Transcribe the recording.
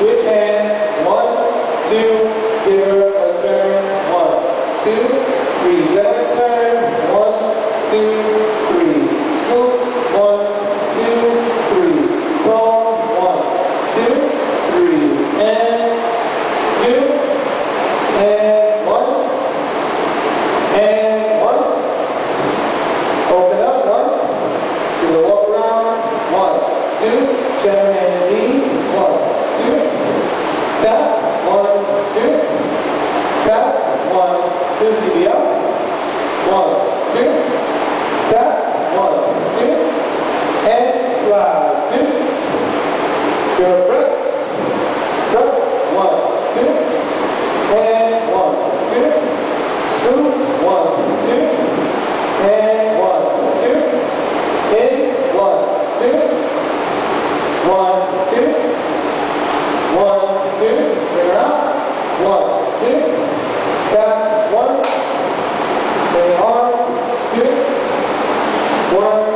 With hands, one, two, give her a turn, one, two, three. Let her turn, one, two, three. Scoop, one, two, three. Pull, one, two, three. And two, and one, and one. Open up, one. Do the walk around, one, two, turn, two, one, two, one, two, bring it out, one, two, tap, one, bring it hard, two, one,